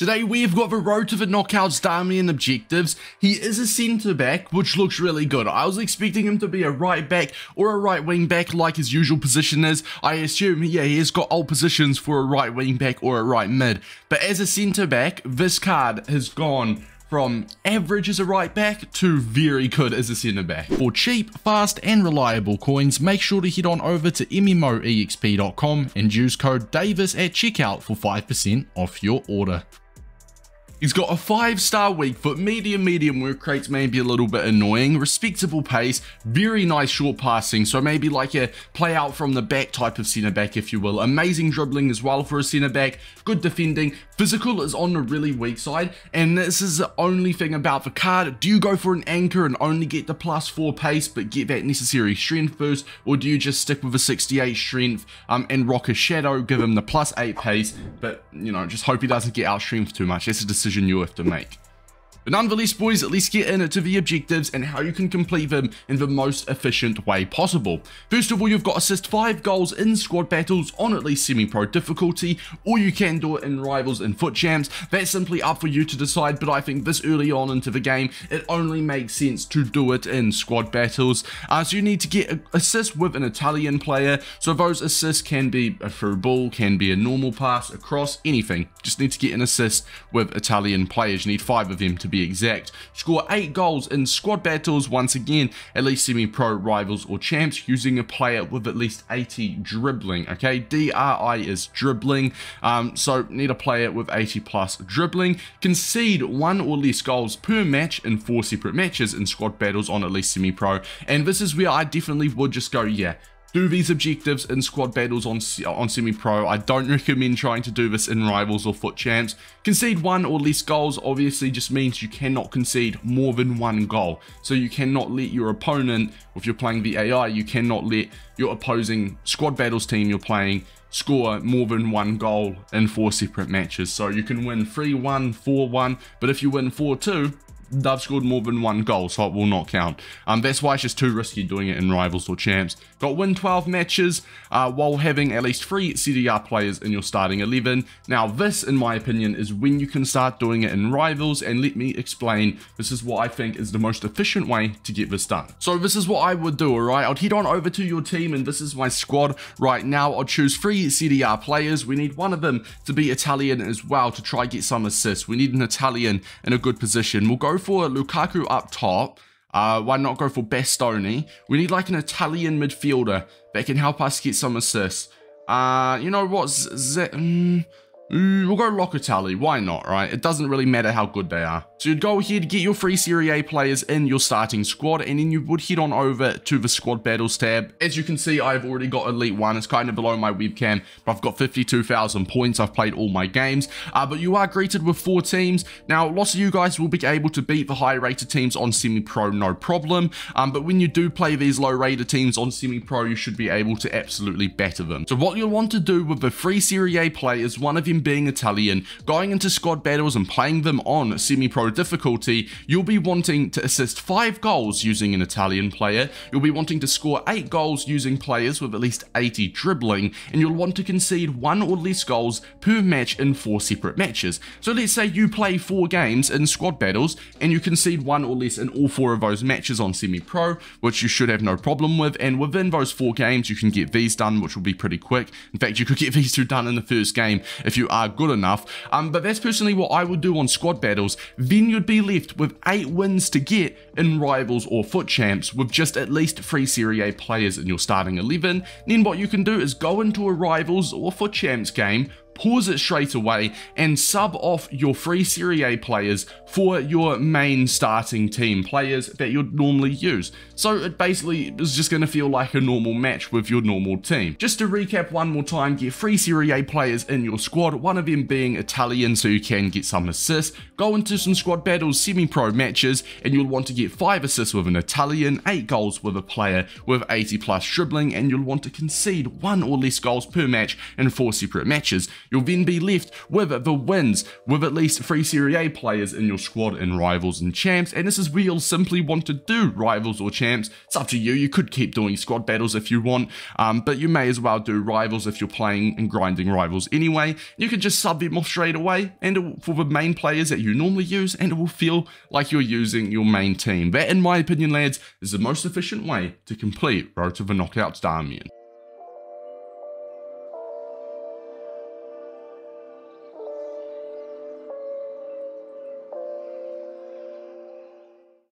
Today we've got the road to the knockouts Darmian objectives. He is a centre back, which looks really good. I was expecting him to be a right back or a right wing back like his usual position is. I assume, yeah, he has got all positions for a right wing back or a right mid. But as a centre back, this card has gone from average as a right back to very good as a centre back. For cheap, fast and reliable coins, make sure to head on over to MMOEXP.com and use code DAVIS at checkout for 5% off your order. He's got a 5 star weak foot, medium medium work rates maybe a little bit annoying, respectable pace, very nice short passing, so maybe like a play out from the back type of centre back if you will. Amazing dribbling as well for a centre back, good defending, physical is on the really weak side, and this is the only thing about the card. Do you go for an anchor and only get the plus 4 pace but get that necessary strength first, or do you just stick with a 68 strength um, and rock a shadow, give him the plus 8 pace, but you know, just hope he doesn't get out strength too much. That's a decision decision you have to make. But nonetheless, boys, at least get into the objectives and how you can complete them in the most efficient way possible. First of all, you've got assist 5 goals in squad battles on at least semi-pro difficulty, or you can do it in rivals and FUT champs. That's simply up for you to decide, but I think this early on into the game, it only makes sense to do it in squad battles. Uh, so you need to get assists with an Italian player, so those assists can be a through ball, can be a normal pass, across, anything. Just need to get an assist with Italian players. You need 5 of them to be exact. Score 8 goals in squad battles, once again, at least semi-pro rivals or champs, using a player with at least 80 dribbling, okay? DRI is dribbling, um, so need a player with 80 plus dribbling. Concede one or less goals per match in four separate matches in squad battles on at least semi-pro, and this is where I definitely would just go, yeah, do these objectives in squad battles on, on semi-pro. I don't recommend trying to do this in rivals or FUT champs. Concede one or less goals obviously just means you cannot concede more than one goal. So you cannot let your opponent, if you're playing the AI, you cannot let your opposing squad battles team you're playing score more than one goal in four separate matches. So you can win 3-1, 4-1, but if you win 4-2, they've scored more than one goal, so it will not count. Um, that's why it's just too risky doing it in rivals or champs. Got win 12 matches uh, while having at least three Serie A players in your starting 11. Now this, in my opinion, is when you can start doing it in rivals, and let me explain. This is what I think is the most efficient way to get this done. So this is what I would do, alright? I'd head on over to your team, and this is my squad right now. I'll choose three Serie A players. We need one of them to be Italian as well to try get some assists. We need an Italian in a good position. We'll go for Lukaku up top. Uh, why not go for Bastoni? We need like an Italian midfielder that can help us get some assists. Uh, you know what? Z mm, mm, we'll go Locatelli. Why not, right? It doesn't really matter how good they are. So you'd go ahead, get your free Serie A players in your starting squad, and then you would head on over to the squad battles tab. As you can see, I've already got Elite 1. It's kind of below my webcam, but I've got 52,000 points. I've played all my games, uh, but you are greeted with four teams. Now, lots of you guys will be able to beat the high-rated teams on semi-pro, no problem, um, but when you do play these low-rated teams on semi-pro, you should be able to absolutely batter them. So what you'll want to do with the free Serie A players, one of them being Italian, going into squad battles and playing them on semi-pro difficulty, you'll be wanting to assist 5 goals using an Italian player, you'll be wanting to score 8 goals using players with at least 80 dribbling, and you'll want to concede 1 or less goals per match in 4 separate matches. So let's say you play 4 games in squad battles, and you concede 1 or less in all 4 of those matches on semi-pro, which you should have no problem with, and within those 4 games you can get these done, which will be pretty quick. In fact, you could get these two done in the first game if you are good enough, um, but that's personally what I would do on squad battles. Then then you'd be left with 8 wins to get in Rivals or FUT Champs with just at least 3 Serie A players in your starting 11. Then what you can do is go into a Rivals or FUT Champs game pause it straight away and sub off your free Serie A players for your main starting team players that you'd normally use. So it basically is just going to feel like a normal match with your normal team. Just to recap one more time, get free Serie A players in your squad, one of them being Italian so you can get some assists, go into some squad battles, semi-pro matches, and you'll want to get 5 assists with an Italian, 8 goals with a player with 80 plus dribbling, and you'll want to concede 1 or less goals per match in 4 separate matches You'll then be left with the wins, with at least three Serie A players in your squad in Rivals and Champs, and this is where you'll simply want to do Rivals or Champs. It's up to you, you could keep doing squad battles if you want, um, but you may as well do Rivals if you're playing and grinding Rivals anyway. You can just sub them off straight away, and will, for the main players that you normally use, and it will feel like you're using your main team. That, in my opinion, lads, is the most efficient way to complete Road to the Knockouts Darmian.